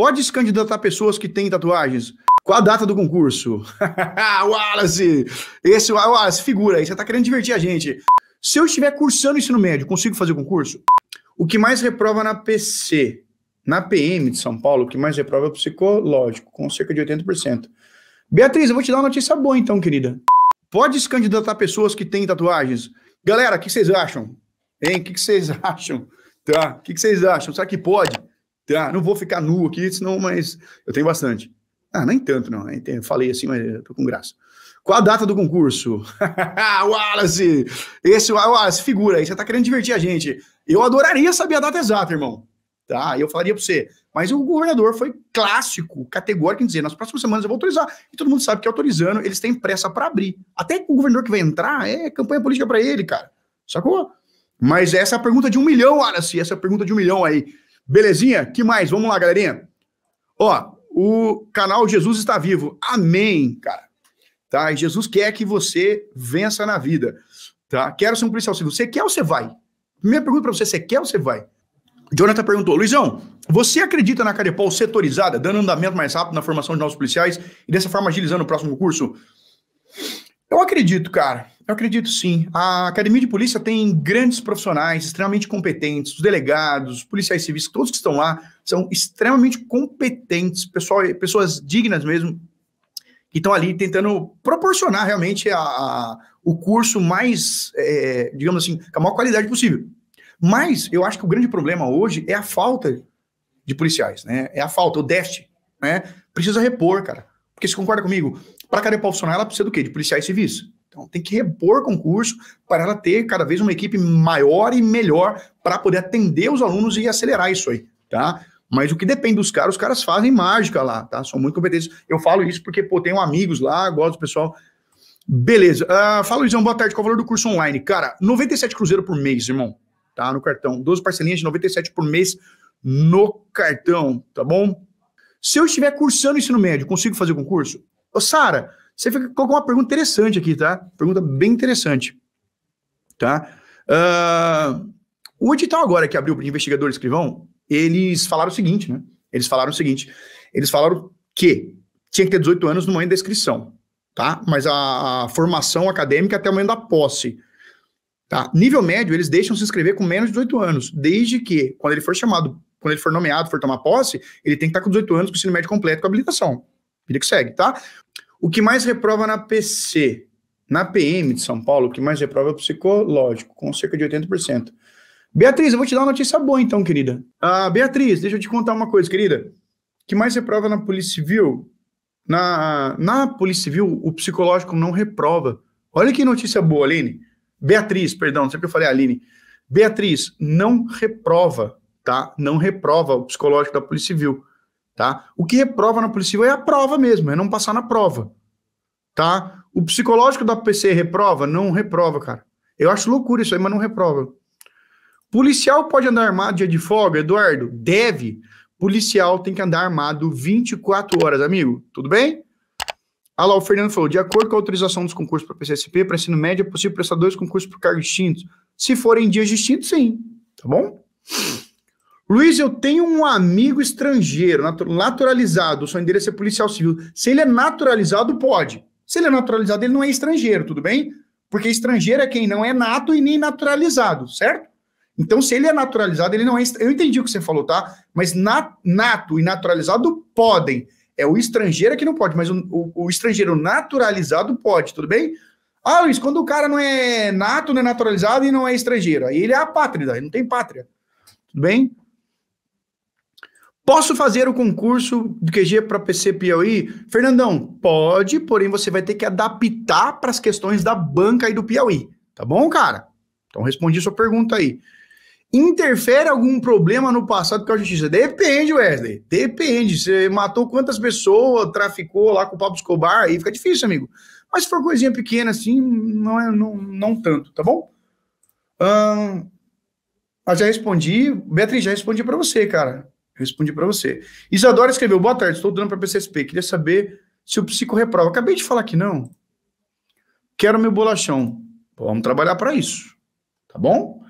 Pode se candidatar pessoas que têm tatuagens? Qual a data do concurso? Wallace! Esse Wallace, figura aí, você tá querendo divertir a gente. Se eu estiver cursando ensino médio, consigo fazer concurso? O que mais reprova na PC, na PM de São Paulo, o que mais reprova é psicológico, com cerca de 80%. Beatriz, eu vou te dar uma notícia boa então, querida. Pode se candidatar pessoas que têm tatuagens? Galera, o que vocês acham? Hein? O que vocês acham? Tá? O que vocês acham? Será que pode? Tá? Não vou ficar nu aqui, senão, mas eu tenho bastante. Ah, nem tanto, não. Eu falei assim, mas eu tô com graça. Qual a data do concurso? Wallace! Esse Wallace, figura aí, você tá querendo divertir a gente. Eu adoraria saber a data exata, irmão. Tá? Eu falaria para você. Mas o governador foi clássico, categórico em dizer: nas próximas semanas eu vou autorizar. E todo mundo sabe que autorizando, eles têm pressa para abrir. Até o governador que vai entrar é campanha política para ele, cara. Sacou? Mas essa é a pergunta de um milhão, Wallace. Essa é a pergunta de um milhão aí. Belezinha? Que mais? Vamos lá, galerinha. Ó, o canal Jesus está vivo. Amém, cara. Tá? E Jesus quer que você vença na vida. Tá? Quero ser um policial civil. Você quer ou você vai? Minha pergunta para você, você quer ou você vai? Jonathan perguntou, Luizão, você acredita na Carepol setorizada, dando andamento mais rápido na formação de novos policiais e dessa forma agilizando o próximo curso? Eu acredito, cara. Eu acredito sim. A Academia de Polícia tem grandes profissionais, extremamente competentes, os delegados, os policiais civis, todos que estão lá são extremamente competentes, pessoal, pessoas dignas mesmo, que estão ali tentando proporcionar realmente a, a o curso mais, é, digamos assim, com a maior qualidade possível. Mas eu acho que o grande problema hoje é a falta de policiais, né? É a falta, o déficit, né? Precisa repor, cara. Porque você concorda comigo? Para cada funcionar, ela precisa do quê? De policiais civis. Então tem que repor concurso para ela ter cada vez uma equipe maior e melhor para poder atender os alunos e acelerar isso aí, tá? Mas o que depende dos caras, os caras fazem mágica lá, tá? São muito competentes. Eu falo isso porque, pô, tenho amigos lá, gosto do pessoal. Beleza. Uh, fala, Luizão, boa tarde. Qual é o valor do curso online? Cara, 97 cruzeiro por mês, irmão. Tá? No cartão. 12 parcelinhas de 97 por mês no cartão, tá bom? Se eu estiver cursando ensino médio, consigo fazer concurso? Ô, Sara, você colocou uma pergunta interessante aqui, tá? Pergunta bem interessante, tá? Uh, o edital agora que abriu para investigador escrivão, eles falaram o seguinte, né? Eles falaram o seguinte, eles falaram que tinha que ter 18 anos no momento da inscrição, tá? Mas a, a formação acadêmica até o momento da posse. Tá? Nível médio, eles deixam se inscrever com menos de 18 anos, desde que, quando ele for chamado, quando ele for nomeado, for tomar posse, ele tem que estar com 18 anos com o ensino médio completo com habilitação. Vida que segue, tá? O que mais reprova na PC, na PM de São Paulo, o que mais reprova é o psicológico, com cerca de 80%. Beatriz, eu vou te dar uma notícia boa então, querida. Ah, Beatriz, deixa eu te contar uma coisa, querida. O que mais reprova na Polícia Civil? Na, na Polícia Civil, o psicológico não reprova. Olha que notícia boa, Aline. Beatriz, perdão, não sei porque eu falei Aline. Beatriz, não reprova, tá? Não reprova o psicológico da Polícia Civil tá? O que reprova na polícia é a prova mesmo, é não passar na prova, tá? O psicológico da PC reprova? Não reprova, cara. Eu acho loucura isso aí, mas não reprova. Policial pode andar armado dia de folga, Eduardo? Deve. Policial tem que andar armado 24 horas, amigo. Tudo bem? Ah lá, o Fernando falou: de acordo com a autorização dos concursos para PCSP, para ensino médio, é possível prestar dois concursos por cargos distintos. Se forem dias distintos, sim. Tá bom? Luiz, eu tenho um amigo estrangeiro, naturalizado, o sonho dele é policial civil. Se ele é naturalizado, pode. Se ele é naturalizado, ele não é estrangeiro, tudo bem? Porque estrangeiro é quem não é nato e nem naturalizado, certo? Então, se ele é naturalizado, ele não é. Eu entendi o que você falou, tá? Mas nat, nato e naturalizado podem. É o estrangeiro que não pode, mas o, o, o, estrangeiro naturalizado pode, tudo bem? Ah, Luiz, quando o cara não é nato, não é naturalizado e não é estrangeiro, aí ele é apátrida, ele não tem pátria. Tudo bem? Posso fazer o concurso do QG para PC Piauí? Fernandão, pode, porém você vai ter que adaptar para as questões da banca e do Piauí. Tá bom, cara? Então respondi sua pergunta aí. Interfere algum problema no passado com a justiça? Depende, Wesley. Depende. Você matou quantas pessoas, traficou lá com o Pablo Escobar, aí fica difícil, amigo. Mas se for coisinha pequena assim, não é não, não tanto, tá bom? Hum, já respondi. Beatriz, já respondi para você, cara. Respondi para você. Isadora escreveu: Boa tarde, estou dando para PCSP. Queria saber se o psico reprova. Acabei de falar que não. Quero meu bolachão. Vamos trabalhar para isso. Tá bom?